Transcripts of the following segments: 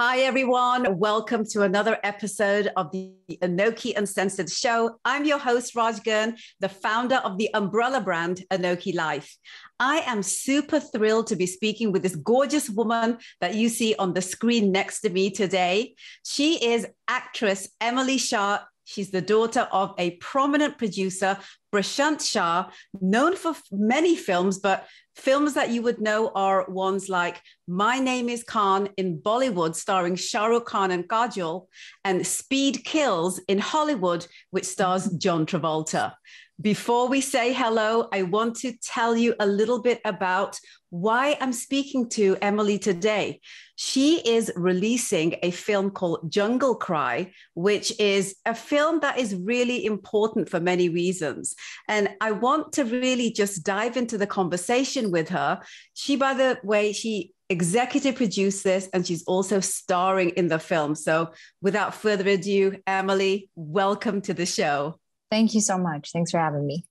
Hi, everyone. Welcome to another episode of the Anokhi Uncensored Show. I'm your host, Raj Girn, the founder of the umbrella brand Anokhi Life. I am super thrilled to be speaking with this gorgeous woman that you see on the screen next to me today. She is actress Emily Shah. She's the daughter of a prominent producer, Prashant Shah, known for many films, but Films that you would know are ones like My Name is Khan in Bollywood, starring Shah Rukh Khan and Kajol, and Speed Kills in Hollywood, which stars John Travolta. Before we say hello, I want to tell you a little bit about why I'm speaking to Emily today. She is releasing a film called Jungle Cry, which is a film that is really important for many reasons. And I want to really just dive into the conversation with her. She, by the way, she executive produced this and she's also starring in the film. So without further ado, Emily, welcome to the show. Thank you so much. Thanks for having me.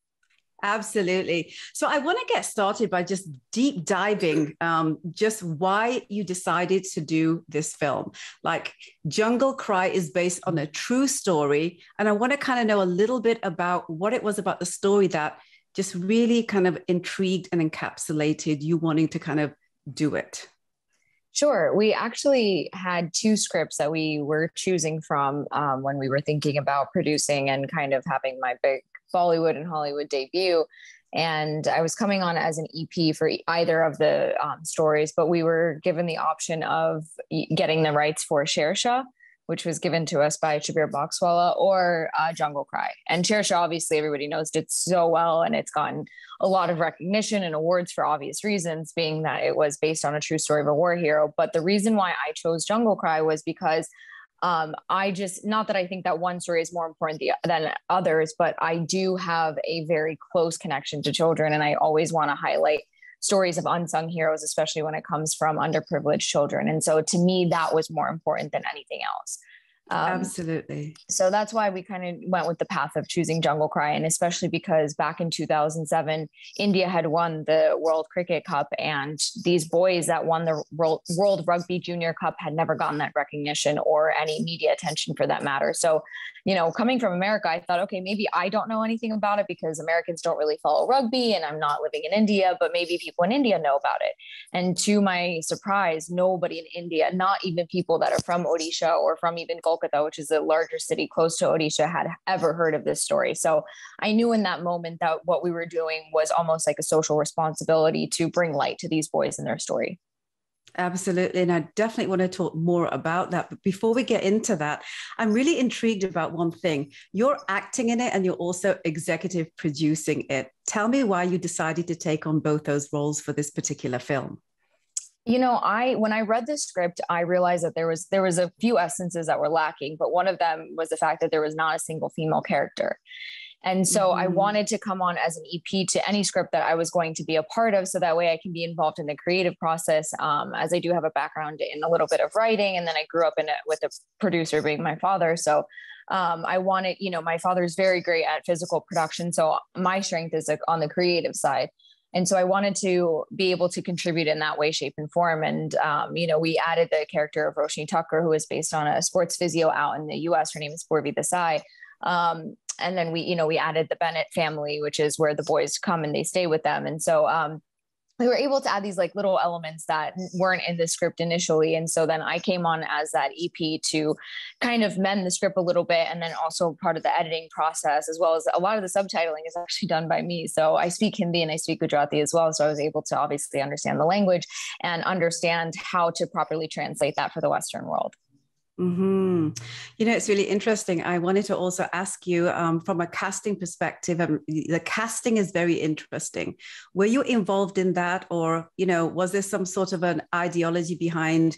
Absolutely. So I want to get started by just deep diving um, just why you decided to do this film. Like Jungle Cry is based on a true story. And I want to kind of know a little bit about what it was about the story that just really kind of intrigued and encapsulated you wanting to kind of do it. Sure. We actually had two scripts that we were choosing from um, when we were thinking about producing and kind of having my big Bollywood and Hollywood debut. And I was coming on as an EP for either of the um, stories, but we were given the option of getting the rights for Shershaah, which was given to us by Shabbir Boxwala, or uh, Jungle Cry. And Shershaah, obviously, everybody knows did so well, and it's gotten a lot of recognition and awards for obvious reasons, being that it was based on a true story of a war hero. But the reason why I chose Jungle Cry was because um, I just, not that I think that one story is more important than others, but I do have a very close connection to children. And I always want to highlight stories of unsung heroes, especially when it comes from underprivileged children. And so to me, that was more important than anything else. Um, Absolutely. So that's why we kind of went with the path of choosing Jungle Cry. And especially because back in 2007, India had won the World Cricket Cup, and these boys that won the World Rugby Junior Cup had never gotten that recognition or any media attention for that matter. So, you know, coming from America, I thought, okay, maybe I don't know anything about it because Americans don't really follow rugby and I'm not living in India, but maybe people in India know about it. And to my surprise, nobody in India, not even people that are from Odisha or from even Gulf Kolkata, which is a larger city close to Odisha, had ever heard of this story. So I knew in that moment that what we were doing was almost like a social responsibility to bring light to these boys and their story. Absolutely. And I definitely want to talk more about that. But before we get into that, I'm really intrigued about one thing. You're acting in it and you're also executive producing it. Tell me why you decided to take on both those roles for this particular film. You know, I when I read the script, I realized that there was there was a few essences that were lacking, but one of them was the fact that there was not a single female character. And so mm-hmm. I wanted to come on as an EP to any script that I was going to be a part of. So that way I can be involved in the creative process. Um, as I do have a background in a little bit of writing. And then I grew up in it with a producer being my father. So um, I wanted, you know, my father is very great at physical production. So my strength is like on the creative side and so i wanted to be able to contribute in that way shape and form. And um, you know we added the character of roshni thakur who is based on a sports physio out in the us her name is Purvi Desai. Um, and then we you know we added the bennett family which is where the boys come and they stay with them. And so um, we were able to add these like little elements that weren't in the script initially and so then i came on as that ep to kind of mend the script a little bit and then also part of the editing process as well as a lot of the subtitling is actually done by me so i speak hindi and i speak gujarati as well so i was able to obviously understand the language and understand how to properly translate that for the western world Hmm. You know, it's really interesting. I wanted to also ask you um, from a casting perspective. Um, the casting is very interesting. Were you involved in that, or you know, was there some sort of an ideology behind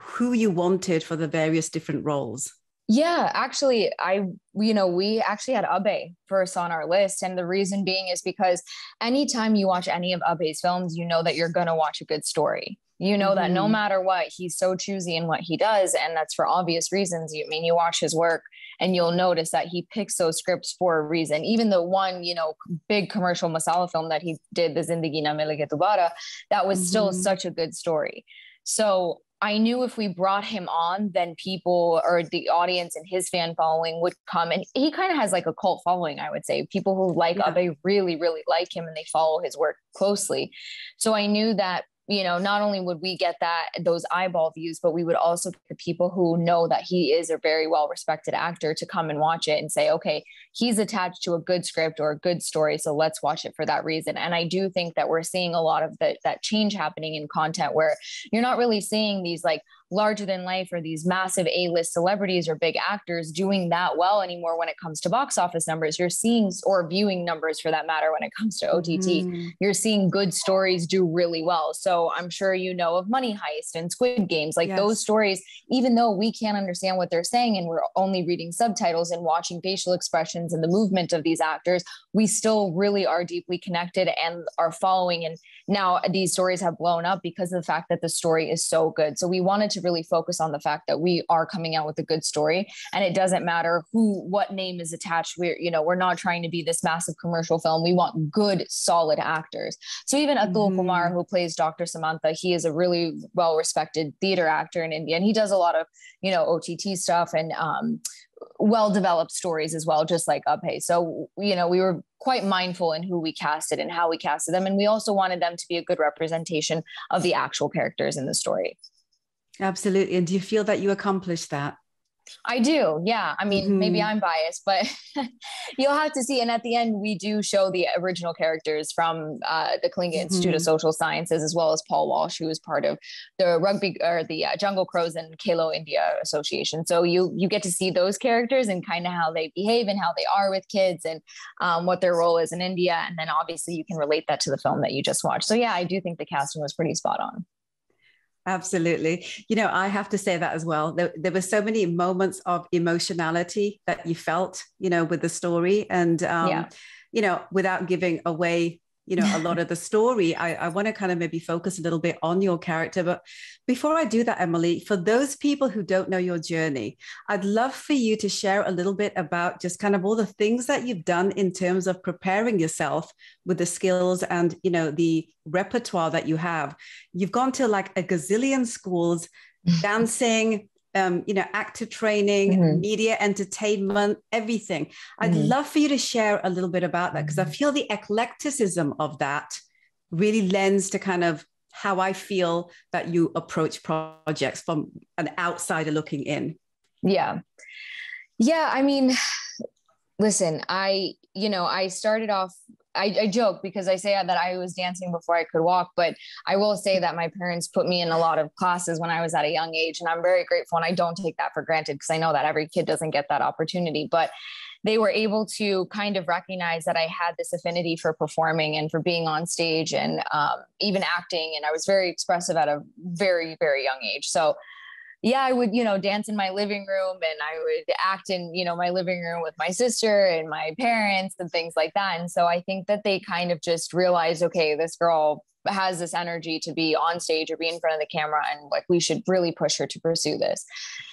who you wanted for the various different roles? Yeah, actually, I, you know, we actually had Abhay first on our list. And the reason being is because anytime you watch any of Abhay's films, you know that you're going to watch a good story you know mm-hmm. that no mm-hmm. matter what he's so choosy in what he does and that's for obvious reasons you I mean you watch his work and you'll notice that he picks those scripts for a reason even the one you know big commercial masala film that he did the zindagi na milegi dobara that was mm-hmm. still such a good story so I knew if we brought him on, then people or the audience and his fan following would come. And he kind of has like a cult following, I would say. People who like yeah. Abhay really, really like him and they follow his work closely. So I knew that you know not only would we get that those eyeball views but we would also get the people who know that he is a very well respected actor to come and watch it and say okay he's attached to a good script or a good story so let's watch it for that reason. And i do think that we're seeing a lot of the, that change happening in content where you're not really seeing these like larger than life or these massive A-list celebrities or big actors doing that well anymore when it comes to box office numbers. You're seeing or viewing numbers for that matter when it comes to OTT. Mm. You're seeing good stories do really well. So I'm sure you know of Money Heist and Squid Games, like yes. those stories, even though we can't understand what they're saying and we're only reading subtitles and watching facial expressions and the movement of these actors, we still really are deeply connected and are following and now these stories have blown up because of the fact that the story is so good. So we wanted to really focus on the fact that we are coming out with a good story and it doesn't matter who what name is attached. We're, you know, we're not trying to be this massive commercial film. We want good, solid actors. So even Atul. Kumar, who plays Dr. Samanta, he is a really well-respected theater actor in India and he does a lot of, you know, OTT stuff and um well developed stories as well, just like Abhay. So, you know, we were quite mindful in who we casted and how we casted them. And we also wanted them to be a good representation of the actual characters in the story. Absolutely. And do you feel that you accomplished that? I do. Yeah. I mean, mm-hmm. maybe I'm biased, but you'll have to see. And at the end, we do show the original characters from uh, the Kalinga mm-hmm. Institute of mm-hmm. Social Sciences, as well as Paul Walsh, who was part of the rugby or the uh, Jungle Crows and Khelo India Association. So you you get to see those characters and kind of how they behave and how they are with kids and um, what their role is in India. And then obviously you can relate that to the film that you just watched. So yeah, I do think the casting was pretty spot on. Absolutely. You know, I have to say that as well. There, there, were so many moments of emotionality that you felt, you know, with the story. And, um, yeah. you know, without giving away you know a lot of the story i, I want to kind of maybe focus a little bit on your character but before i do that emily for those people who don't know your journey i'd love for you to share a little bit about just kind of all the things that you've done in terms of preparing yourself with the skills and you know the repertoire that you have. You've gone to like a gazillion schools dancing um, you know, actor training, mm-hmm. media entertainment, everything. I'd mm-hmm. love for you to share a little bit about that because I mm-hmm. feel the eclecticism of that really lends to kind of how I feel that you approach projects from an outsider looking in. Yeah. Yeah. I mean, listen, I, you know, I started off I, I, joke because I say that I was dancing before I could walk, but I will say that my parents put me in a lot of classes when I was at a young age. And I'm very grateful. And I don't take that for granted because I know that every kid doesn't get that opportunity. But they were able to kind of recognize that I had this affinity for performing and for being on stage and um, even acting. And I was very expressive at a very, very young age. So yeah, I would, you know, dance in my living room and I would act in, you know, my living room with my sister and my parents and things like that. And so I think that they kind of just realized, okay, this girl has this energy to be on stage or be in front of the camera and like we should really push her to pursue this.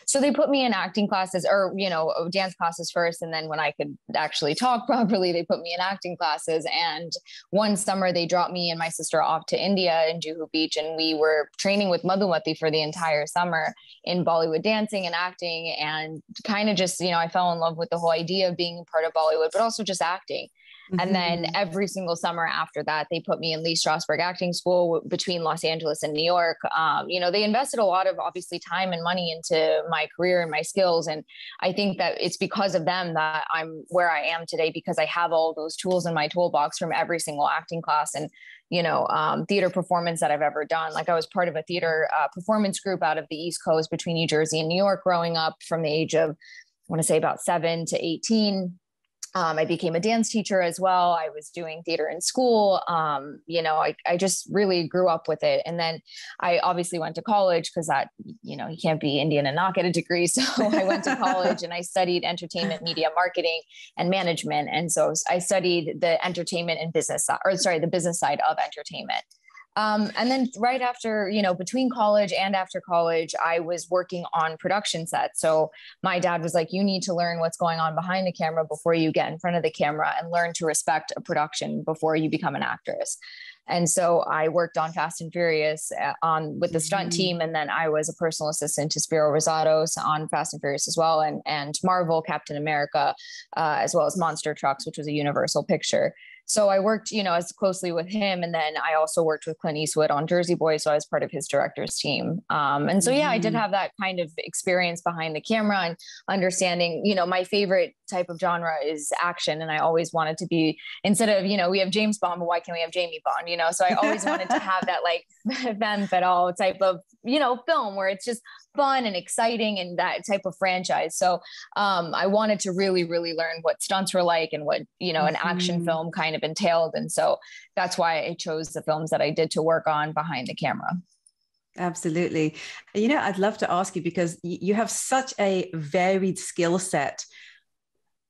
So they put me in acting classes or you know uh, dance classes first and then when i could actually talk properly they put me in acting classes. And one summer they dropped me and my sister off to india in juhu beach and we were training with madhumati for the entire summer in bollywood dancing and acting and kind of just you know i fell in love with the whole idea of being part of bollywood but also just acting Mm-hmm. And then mm-hmm. every single summer after that, they put me in Lee Strasberg Acting School between Los Angeles and New York. Um, you know, they invested a lot of obviously time and money into my career and my skills. And I think that it's because of them that I'm where I am today because I have all those tools in my toolbox from every single acting class and you know um, theater performance that i've ever done like i was part of a theater uh, performance group out of the east coast between new jersey and new york growing up from the age of i want to say about 7 to 18 um, I became a dance teacher as well. I was doing theater in school. Um, you know, I, I just really grew up with it. And then I obviously went to college because that, you know, you can't be Indian and not get a degree. So I went to college and I studied entertainment, media marketing, and management. And so I studied the entertainment and business, or sorry, the business side of entertainment. Um, and then right after, you know, between college and after college, I was working on production sets. So my dad was like, you need to learn what's going on behind the camera before you get in front of the camera and learn to respect a production before you become an actress. And so I worked on Fast and Furious uh, on with the stunt mm-hmm. team, and then I was a personal assistant to Spiro Razatos on Fast and Furious as well, and and Marvel, Captain America, uh, as well as Monster Trucks, which was a Universal picture so I worked, you know, as closely with him. And then I also worked with Clint Eastwood on Jersey Boys. So I was part of his director's team. Um, and so, yeah, I did mm-hmm. have that kind of experience behind the camera and understanding, you know, my favorite type of genre is action. And I always wanted to be, instead of, you know, we have James Bond, but why can't we have Jamie Bond? You know, so I always wanted to have that like femme fatale type of, you know, film where it's just fun and exciting and that type of franchise. So um, I wanted to really, really learn what stunts were like and what, you know, an mm-hmm. action film kind of entailed. And so that's why I chose the films that I did to work on behind the camera. Absolutely. You know, I'd love to ask you because you have such a varied skill set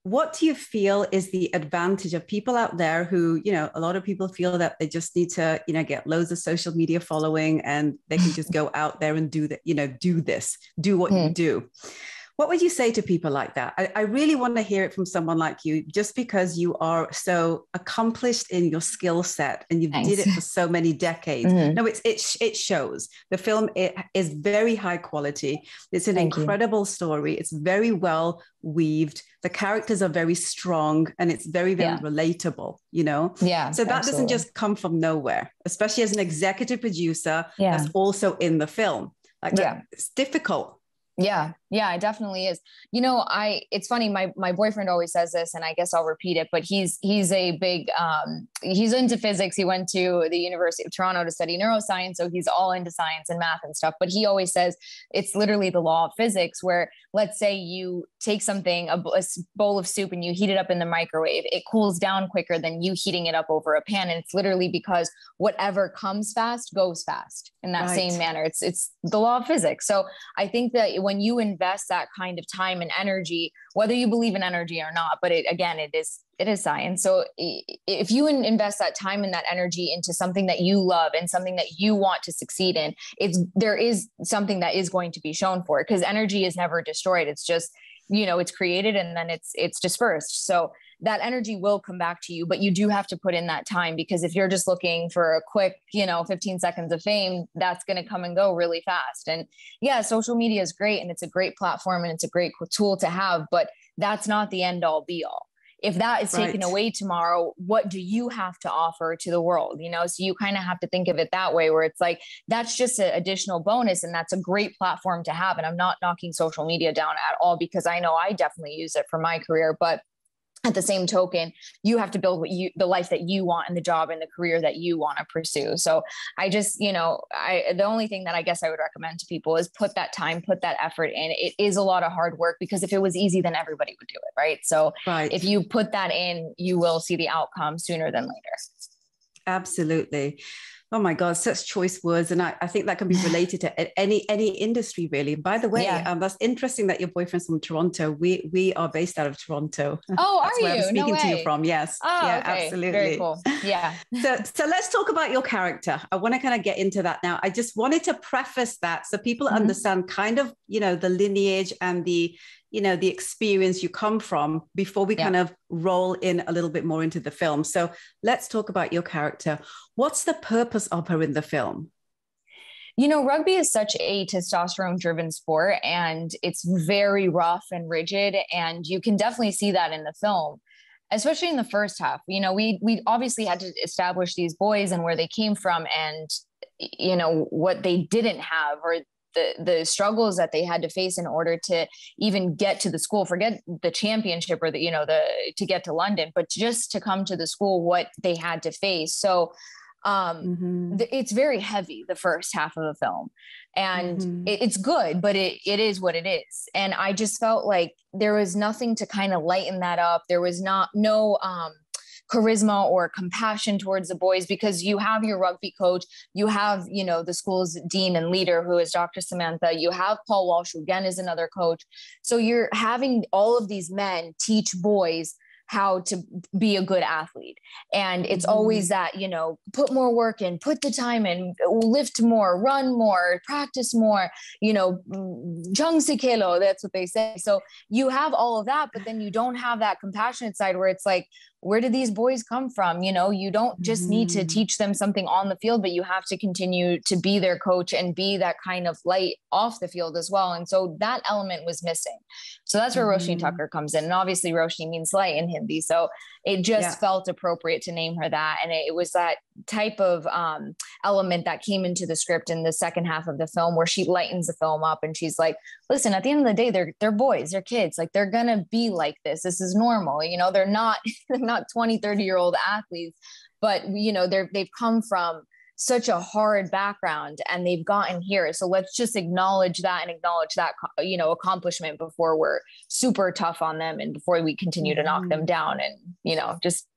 what do you feel is the advantage of people out there who you know a lot of people feel that they just need to you know get loads of social media following and they can just go out there and do that you know do this do what mm. you hmm. do what would you say to people like that I, I really want to hear it from someone like you just because you are so accomplished in your skill set and you did it for so many decades mm-hmm. no it's it, it shows the film it is very high quality it's an Thank incredible you. story it's very well weaved the characters are very strong and it's very very yeah. relatable you know yeah so that absolutely. doesn't just come from nowhere especially as an executive producer yeah. that's also in the film like yeah. it's difficult yeah. Yeah it definitely is. You know i it's funny my my boyfriend always says this and i guess i'll repeat it but he's he's a big um he's into physics. He went to the university of toronto to study neuroscience so he's all into science and math and stuff but he always says it's literally the law of physics where let's say you take something a, a bowl of soup and you heat it up in the microwave it cools down quicker than you heating it up over a pan and it's literally because whatever comes fast goes fast in that right. same manner. It's it's the law of physics. So i think that when you invest that kind of time and energy whether you believe in energy or not but it again it is it is science. So if you invest that time and that energy into something that you love and something that you want to succeed in it's there is something that is going to be shown for it because energy is never destroyed. It's just you know it's created and then it's it's dispersed. So that energy will come back to you, but you do have to put in that time because if you're just looking for a quick, you know, 15 seconds of fame, that's going to come and go really fast. And yeah, social media is great and it's a great platform and it's a great tool to have, but that's not the end all be all. If that is taken right. away tomorrow, what do you have to offer to the world? You know, so you kind of have to think of it that way, where it's like that's just an additional bonus, and that's a great platform to have. And I'm not knocking social media down at all because I know I definitely use it for my career, but at the same token you have to build what you the life that you want and the job and the career that you want to pursue. So i just you know i the only thing that i guess i would recommend to people is put that time put that effort in. It is a lot of hard work because if it was easy then everybody would do it right? So right. if you put that in you will see the outcome sooner than later. Absolutely Oh my God, such choice words. And I, I think that can be related to any any industry really. By the way, yeah. um, that's interesting that your boyfriend's from Toronto. We we are based out of Toronto. Oh, are you? I'm speaking no to you from. Yes. Oh, yeah, okay. absolutely. Very cool. Yeah. so so let's talk about your character. I want to kind of get into that now. I just wanted to preface that so people mm-hmm. understand kind of, you know, the lineage and the you know the experience you come from before we yeah. kind of roll in a little bit more into the film so let's talk about your character what's the purpose of her in the film? You know rugby is such a testosterone driven sport and it's very rough and rigid and you can definitely see that in the film especially in the first half. You know we we obviously had to establish these boys and where they came from and you know what they didn't have or the the struggles that they had to face in order to even get to the school forget the championship or the you know the to get to london but just to come to the school what they had to face. So um mm-hmm. th- it's very heavy the first half of the film and mm-hmm. it, it's good but it it is what it is and i just felt like there was nothing to kind of lighten that up there was not no um charisma or compassion towards the boys because you have your rugby coach, you have, you know, the school's dean and leader who is Dr. Samanta, you have Paul Walsh, who again is another coach. So you're having all of these men teach boys how to be a good athlete. And it's mm-hmm. always that, you know, put more work in, put the time in, lift more, run more, practice more, you know, jung si kelo, that's what they say. So you have all of that, but then you don't have that compassionate side where it's like, where did these boys come from you know you don't just need to mm-hmm. teach them something on the field but you have to continue to be their coach and be that kind of light off the field as well and so that element was missing so that's where mm-hmm. roshni thakur comes in and obviously roshni means light in hindi so it just yeah. felt appropriate to name her that and it, it was that type of um, element that came into the script in the second half of the film where she lightens the film up and she's like listen at the end of the day they're they're boys they're kids like they're gonna be like this this is normal you know they're not they're not 20 30 year old athletes but you know they're they've come from such a hard background and they've gotten here so let's just acknowledge that and acknowledge that you know accomplishment before we're super tough on them and before we continue to knock them mm-hmm. down and you know just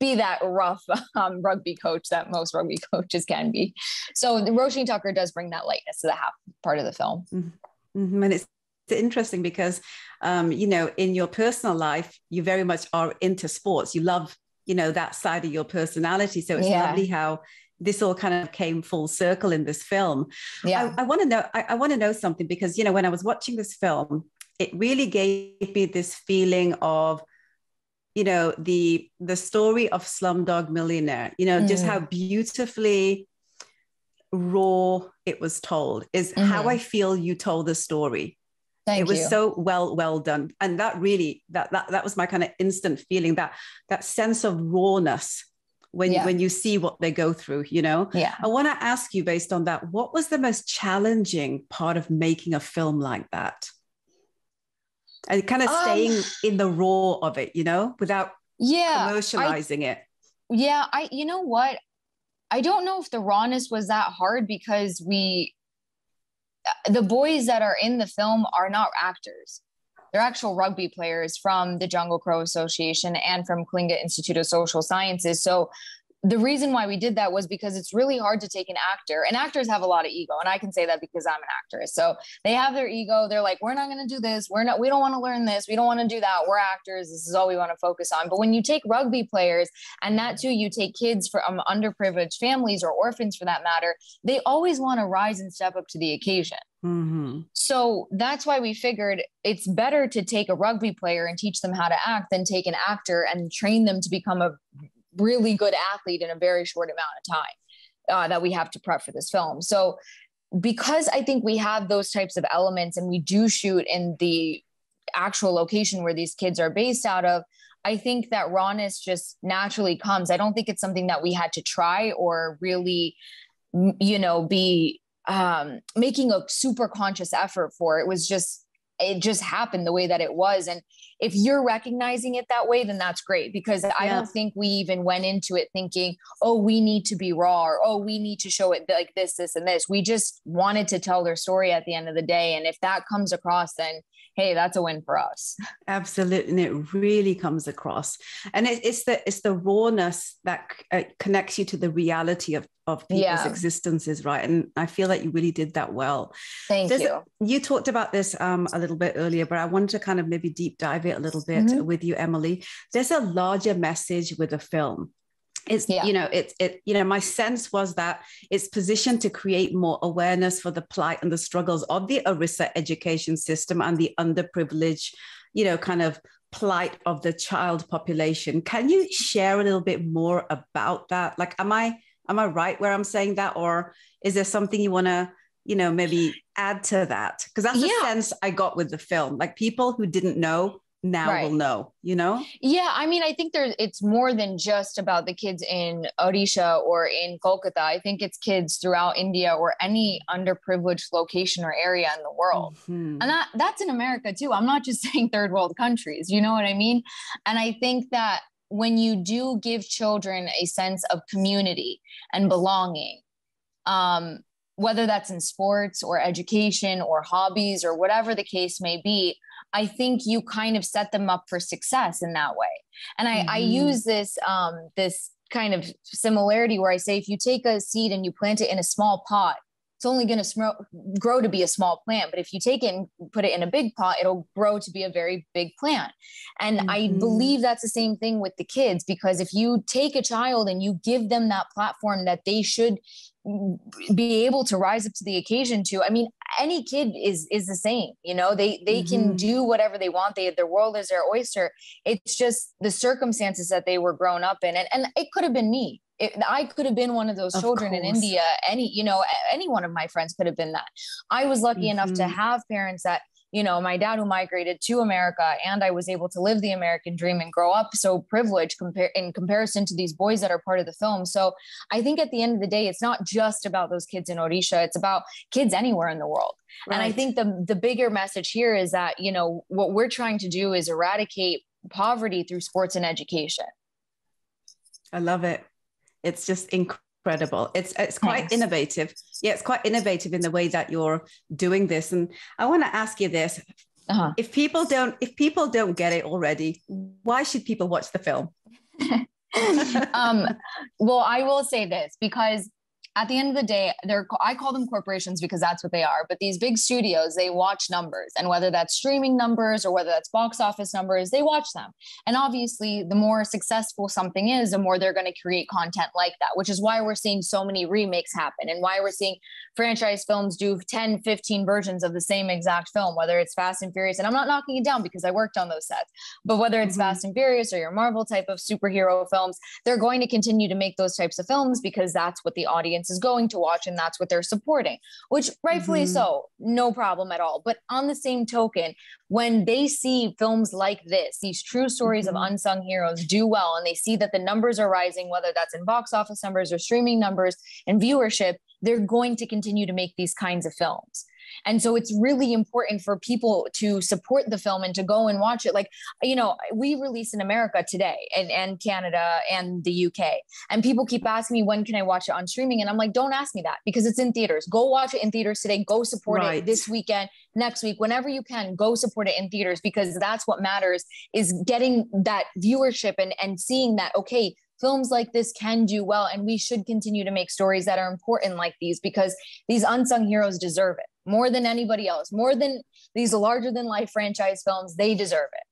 be that rough um, rugby coach that most rugby coaches can be so roshni thakur does bring that lightness to the half part of the film mm-hmm. mm-hmm. and it's interesting because um, you know in your personal life you very much are into sports you love you know that side of your personality so it's yeah. lovely how this all kind of came full circle in this film. Yeah. I, I want to know, I, I want to know something because, you know, when I was watching this film, it really gave me this feeling of, you know, the the story of Slumdog Millionaire, you know, mm. just how mm. beautifully raw it was told is mm-hmm. how I feel you told the story. Thank it was you. so well well done and that really that that that was my kind of instant feeling that that sense of rawness when yeah. when you see what they go through you know yeah i want to ask you based on that what was the most challenging part of making a film like that and kind of staying um, in the raw of it you know without yeah commercializing I, it. Yeah i you know what? I don't know if the rawness was that hard because we the boys that are in the film are not actors. They're actual rugby players from the Jungle Crow Association and from Kalinga Institute of Social Sciences. So the reason why we did that was because it's really hard to take an actor and actors have a lot of ego and i can say that because i'm an actress. So they have their ego. They're like we're not going to do this. We're not we don't want to learn this. We don't want to do that. We're actors. This is all we want to focus on. But when you take rugby players and that too you take kids from underprivileged families or orphans for that matter they always want to rise and step up to the occasion. Mm-hmm. So that's why we figured it's better to take a rugby player and teach them how to act than take an actor and train them to become a really good athlete in a very short amount of time uh, that we have to prep for this film. So because I think we have those types of elements and we do shoot in the actual location where these kids are based out of, I think that rawness just naturally comes. I don't think it's something that we had to try or really, you know, be um, making a super conscious effort for. It was just it just happened the way that it was. And if you're recognizing it that way then that's great because i don't think we even went into it thinking oh we need to be raw or oh we need to show it like this this and this. We just wanted to tell their story at the end of the day. And if that comes across then hey that's a win for us. Absolutely and it really comes across. And it, it's the it's the rawness that uh, connects you to the reality of of people's yeah. existences right? And i feel like you really did that well. Thank you. you talked about this um, a little bit earlier but i wanted to kind of maybe deep dive it a little bit mm-hmm. with you emily. There's a larger message with the film it's yeah. you know it's it you know my sense was that it's positioned to create more awareness for the plight and the struggles of the orissa education system and the underprivileged you know kind of plight of the child population can you share a little bit more about that like am i am i right where i'm saying that or is there something you want to you know maybe add to that because that's yeah. the sense i got with the film like people who didn't know now right. will know you know? Yeah i mean i think there's it's more than just about the kids in odisha or in kolkata. I think it's kids throughout india or any underprivileged location or area in the world. Mm-hmm. and that that's in america too. I'm not just saying third world countries you know what i mean? And i think that when you do give children a sense of community and belonging um, whether that's in sports or education or hobbies or whatever the case may be I think you kind of set them up for success in that way. And I, mm-hmm. I use this um, this kind of similarity where I say if you take a seed and you plant it in a small pot, it's only going to sm- grow to be a small plant. But if you take it and put it in a big pot, it'll grow to be a very big plant. And mm-hmm. I believe that's the same thing with the kids, because if you take a child and you give them that platform that they should be able to rise up to the occasion to i mean any kid is is the same you know they they mm-hmm. can do whatever they want they their world is their oyster it's just the circumstances that they were grown up in and, and it could have been me it, I could have been one of those of children course. in India. Any, you know, any one of my friends could have been that. I was lucky mm-hmm. enough to mm-hmm. have parents that, you know, my dad who migrated to America, and I was able to live the American dream and grow up so privileged compare in comparison to these boys that are part of the film. So I think at the end of the day, it's not just about those kids in Odisha; it's about kids anywhere in the world. Right. And I think the the bigger message here is that you know what we're trying to do is eradicate poverty through sports and education. I love it it's just incredible. It's it's quite innovative. Yeah, it's quite innovative in the way that you're doing this. And I want to ask you this: uh-huh. if people don't if people don't get it already, why should people watch the film? um, well, I will say this because at the end of the day they're i call them corporations because that's what they are but these big studios they watch numbers and whether that's streaming numbers or whether that's box office numbers they watch them and obviously the more successful something is the more they're going to create content like that which is why we're seeing so many remakes happen and why we're seeing franchise films do 10 15 versions of the same exact film whether it's fast and furious and i'm not knocking it down because i worked on those sets but whether it's mm-hmm. fast and furious or your marvel type of superhero films they're going to continue to make those types of films because that's what the audience audience is going to watch and that's what they're supporting, which rightfully mm-hmm. so, no problem at all. But on the same token, when they see films like this, these true stories mm-hmm. of unsung heroes do well, and they see that the numbers are rising, whether that's in box office numbers or streaming numbers and viewership, they're going to continue to make these kinds of films. And so it's really important for people to support the film and to go and watch it. Like, you know, we release in America today and, and Canada and the UK. And people keep asking me, when can I watch it on streaming? And I'm like, don't ask me that because it's in theaters. Go watch it in theaters today. Go support right. it this weekend, next week, whenever you can, go support it in theaters because that's what matters is getting that viewership and, and seeing that, okay, films like this can do well and we should continue to make stories that are important like these because these unsung heroes deserve it more than anybody else, more than these larger than life franchise films. They deserve it.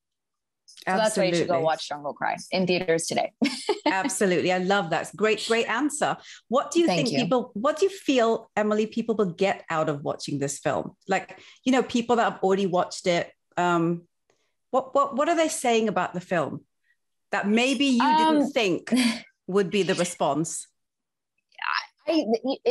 So Absolutely. that's why you should go watch Jungle Cry in theaters today. Absolutely. I love that. Great, great answer. What do you Thank think you. people, what do you feel, Emily, people will get out of watching this film? Like, you know, people that have already watched it, um, what, what, what are they saying about the film that maybe you um, didn't think would be the response? I,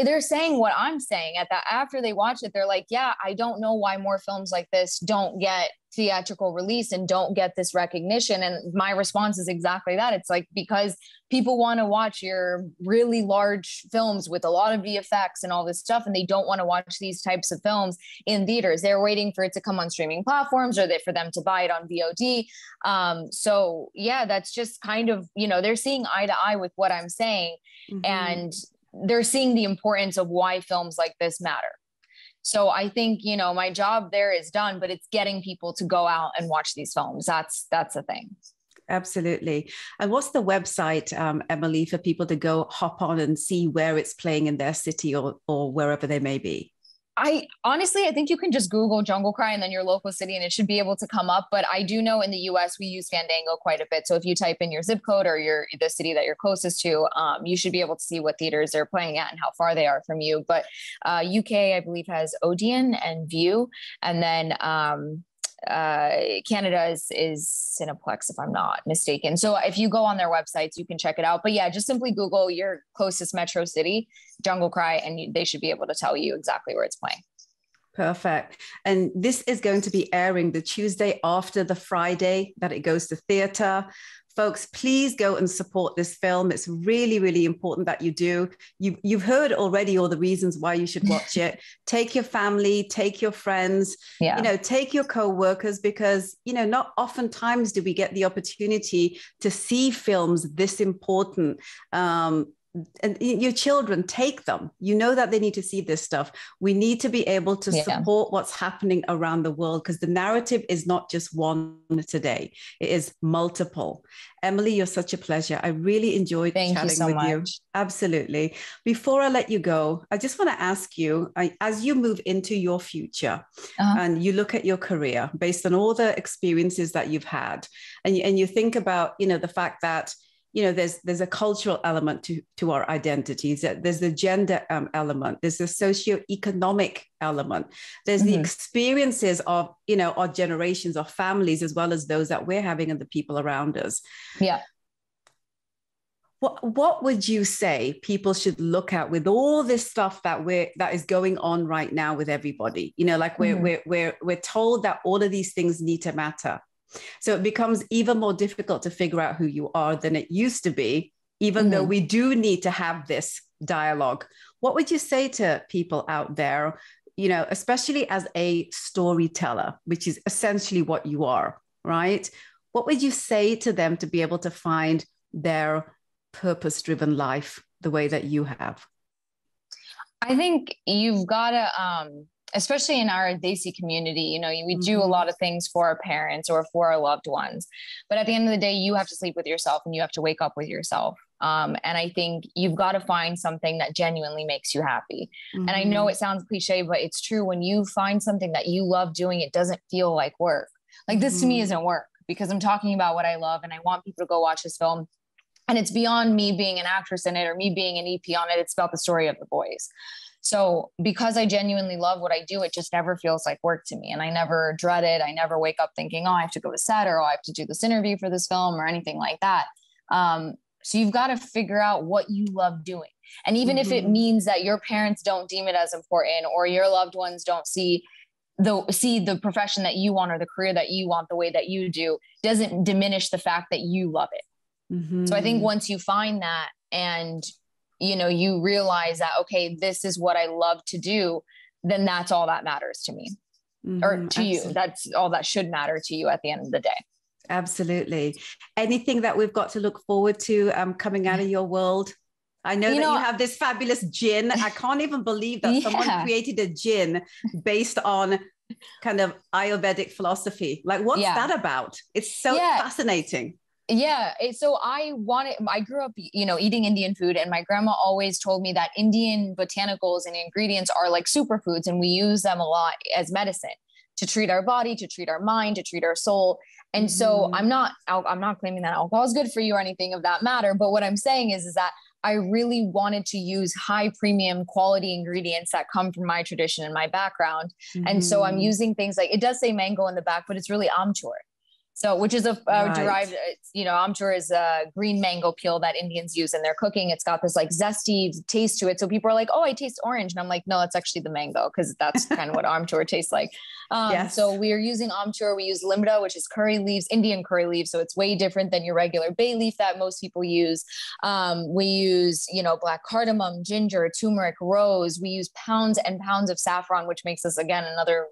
they're saying what I'm saying at that after they watch it, they're like, yeah, I don't know why more films like this don't get theatrical release and don't get this recognition. And my response is exactly that. It's like because people want to watch your really large films with a lot of VFX and all this stuff, and they don't want to watch these types of films in theaters. They're waiting for it to come on streaming platforms or they, for them to buy it on VOD. Um, so yeah, that's just kind of, you know, they're seeing eye to eye with what I'm saying. Mm-hmm. And they're seeing the importance of why films like this matter. So I think, you know, my job there is done, but it's getting people to go out and watch these films. That's that's the thing. Absolutely. And what's the website, um, Emily, for people to go hop on and see where it's playing in their city or, or wherever they may be? I honestly, I think you can just Google Jungle Cry and then your local city and it should be able to come up. But I do know in the US, we use Fandango quite a bit. So if you type in your zip code or your the city that you're closest to, um, you should be able to see what theaters they're playing at and how far they are from you. But uh, UK, I believe, has Odeon and Vue. And then um, uh, Canada is is Cineplex, if I'm not mistaken. So if you go on their websites, you can check it out. But yeah, just simply Google your closest metro city, Jungle Cry, and you, they should be able to tell you exactly where it's playing. Perfect. And this is going to be airing the Tuesday after the Friday that it goes to theater folks please go and support this film. It's really really important that you do. You, you've heard already all the reasons why you should watch it. Take your family take your friends yeah. you know take your co-workers because you know not oftentimes do we get the opportunity to see films this important. Um, and your children take them. You know that they need to see this stuff. We need to be able to yeah. support what's happening around the world because the narrative is not just one today. It is multiple. Emily you're such a pleasure. I really enjoyed Thank chatting you so with much. you absolutely. Before i let you go i just want to ask you as you move into your future uh-huh. and you look at your career based on all the experiences that you've had and, and you think about you know the fact that you know there's there's a cultural element to to our identities. There's the gender um, element. There's the socio-economic element. There's mm-hmm. the experiences of you know our generations our families as well as those that we're having and the people around us. Yeah. What, what would you say people should look at with all this stuff that we're that is going on right now with everybody? You know like we're mm-hmm. we're, we're we're told that all of these things need to matter so it becomes even more difficult to figure out who you are than it used to be, even mm-hmm. though we do need to have this dialogue. What would you say to people out there, you know, especially as a storyteller, which is essentially what you are, right? What would you say to them to be able to find their purpose driven life the way that you have? I think you've got to um, especially in our Desi community, you know, we do mm-hmm. a lot of things for our parents or for our loved ones. But at the end of the day, you have to sleep with yourself and you have to wake up with yourself. Um, and I think you've got to find something that genuinely makes you happy. Mm-hmm. And I know mm-hmm. it sounds cliche, but it's true. When you find something that you love doing, it doesn't feel like work. Like this mm-hmm. to me mm-hmm. isn't work because I'm talking about what I love and I want people to go watch this film and it's beyond me being an actress in it or me being an ep on it it's about the story of the boys so because I genuinely love what I do, it just never feels like work to me. And I never dread it. I never wake up thinking, oh, I have to go to set or oh, I have to do this interview for this film or anything like that. Um, so you've got to figure out what you love doing. And even mm-hmm. if it mm-hmm. means that your parents don't deem it as important or your loved ones don't see the see the profession that you want or the career that you want the way that you do doesn't diminish the fact that you love it. Mm-hmm. So I think mm-hmm. once you find that and you know you realize that okay this is what i love to do then that's all that matters to me mm-hmm, or to absolutely. you that's all that should matter to you at the end of the day absolutely anything that we've got to look forward to um, coming out of your world I know you that know, you have this fabulous gin. I can't even believe that yeah. someone created a gin based on kind of Ayurvedic philosophy. Like, what's yeah. that about? It's so yeah. fascinating yeah so i wanted i grew up you know eating indian food and my grandma always told me that indian botanicals and ingredients are like superfoods and we use them a lot as medicine to treat our body to treat our mind to treat our soul and so mm-hmm. i'm not i'm not claiming that alcohol is good for you or anything of that matter but what i'm saying is is that i really wanted to use high premium quality ingredients that come from my tradition and my background mm-hmm. and so i'm mm-hmm. using things like it does say mango in the back but it's really amchur so, which is a, a right. derived, you know, amchur is a green mango peel that Indians use in their cooking. It's got this like zesty taste to it. So people are like, oh, I taste orange. And I'm like, no, it's actually the mango because that's kind of what amchur tastes like. Um, yes. So we are using amchur. We use limda, which is curry leaves, Indian curry leaves. So it's way different than your regular bay leaf that most people use. Um, we use, you know, black cardamom, ginger, turmeric, rose. We use pounds and pounds of saffron, which makes us, again, another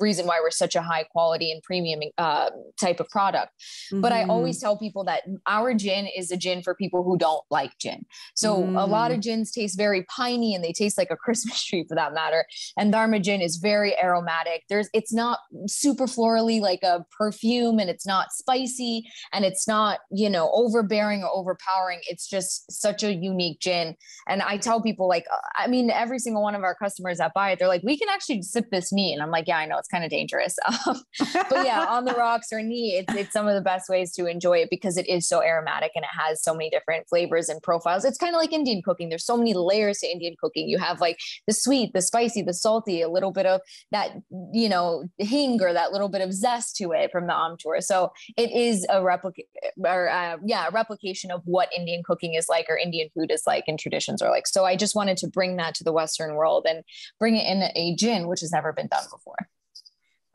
reason why we're such a high quality and premium uh, type of product. Mm-hmm. But I always mm-hmm. tell people that our gin is a gin for people who don't like gin. So mm. a lot of mm. gins taste very piney and they taste like a Christmas tree for that matter. And Dharma gin is very aromatic. There's it's not super florally like a perfume and it's not spicy and it's not, you know, overbearing or overpowering. It's just such a unique gin. And I tell people like I mean every single one of our customers that buy it, they're like, we can actually sip this neat. And I'm like, yeah, I know it's kind of dangerous. Um, but yeah, on the rocks or neat, it's, it's some of the best ways to enjoy it because it is so aromatic and it has so many different flavors and profiles. It's kind of like Indian cooking. There's so many layers to Indian cooking. You have like the sweet, the spicy, the salty, a little bit of that, you know, hing or that little bit of zest to it from the amchur. So it is a replica or uh, yeah, a replication of what Indian cooking is like or Indian food is like and traditions are like. So I just wanted to bring that to the Western world and bring it in a gin, which has never been done before.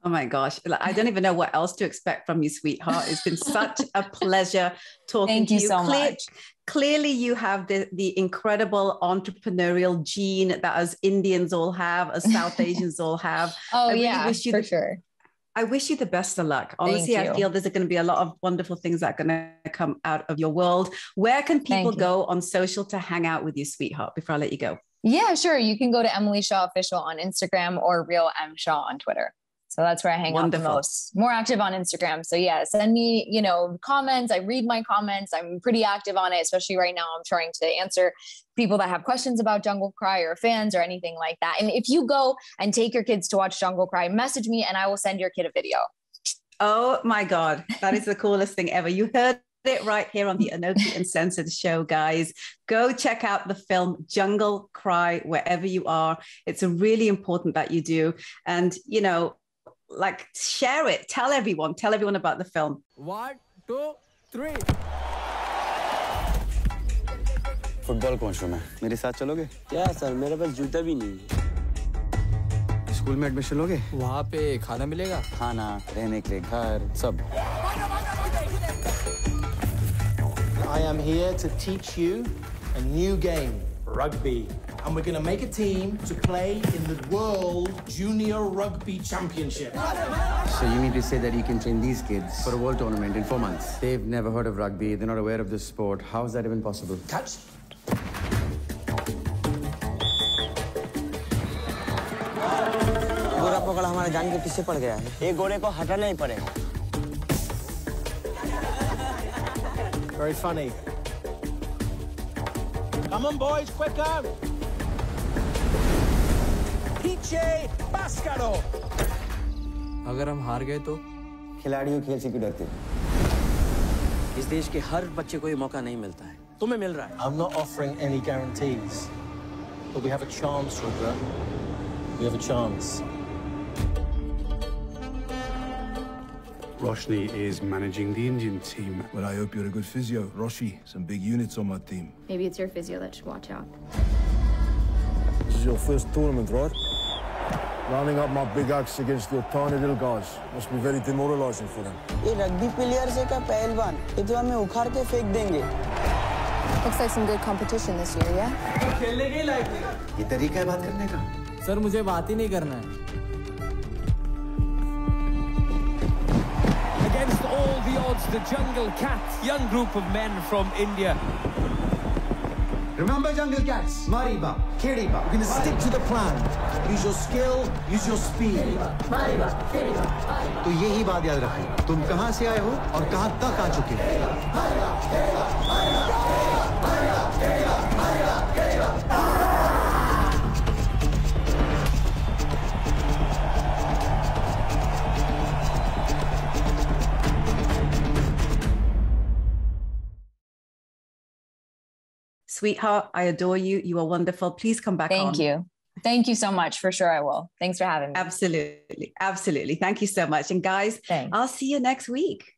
Oh my gosh. I don't even know what else to expect from you, sweetheart. It's been such a pleasure talking Thank to you. you so Cle- much. Clearly, you have the, the incredible entrepreneurial gene that as Indians all have, as South Asians all have. oh, really yeah, for the, sure. I wish you the best of luck. Honestly, I feel there's going to be a lot of wonderful things that are going to come out of your world. Where can people go on social to hang out with you, sweetheart, before I let you go? Yeah, sure. You can go to Emily Shah Official on Instagram or Real M Shah on Twitter. So that's where I hang Wonderful. out the most. More active on Instagram. So yeah, send me, you know, comments. I read my comments. I'm pretty active on it, especially right now. I'm trying to answer people that have questions about Jungle Cry or fans or anything like that. And if you go and take your kids to watch Jungle Cry, message me and I will send your kid a video. Oh my God. That is the coolest thing ever. You heard it right here on the Anokhi Uncensored show, guys. Go check out the film Jungle Cry wherever you are. It's a really important that you do. And, you know, like share it tell everyone tell everyone about the film one two three football coach हूँ मैं मेरे साथ चलोगे क्या sir मेरे पास जूता भी नहीं है स्कूल में एडमिशन लोगे वहाँ पे खाना मिलेगा खाना रहने के लिए घर सब I am here to teach you a new game, rugby. and we're going to make a team to play in the World Junior Rugby Championship. So you mean to say that you can train these kids for a world tournament in four months? They've never heard of rugby. They're not aware of this sport. How is that even possible? Catch. गोरा पकड़ हमारे जान के पीछे पड़ गया है ये गोरे को हटाना ही पड़ेगा Very funny. Come on, boys, quicker! पास करो अगर हम हार गए तो खिलाड़ियों खेल से क्यों डरते इस देश के हर बच्चे को ये मौका नहीं मिलता है तुम्हें मिल रहा है I'm not offering any guarantees but we have a chance Rudra we have a chance Roshni is managing the Indian team. Well, I hope you're a good physio. Roshi, some big units on my team. Maybe it's your physio that should watch out. This is your first tournament, right? Rounding up my big axe against your tiny little guys must be very demoralizing for them. ये rugby player से का पहलवान ये तो हमें उखाड़ के फेंक देंगे Looks like some good competition this year, yeah? खेलने के लायक ये तरीका है बात करने का सर मुझे बात ही नहीं करना है Against all the odds, the Jungle Cats, young group of men from India, Remember Jungle Cats, Mariba, Kiriba. You're gonna stick to the plan. Use your skill, use your speed. Mariba, Kiriba, तो यही बात याद रखो तुम कहाँ से आए हो और कहाँ तक आ चुके हो Sweetheart, I adore you. You are wonderful. Please come back Thank on. you. Thank you so much. For sure, I will. Thanks for having me. Absolutely. Absolutely. Thank you so much. And guys, Thanks. I'll see you next week.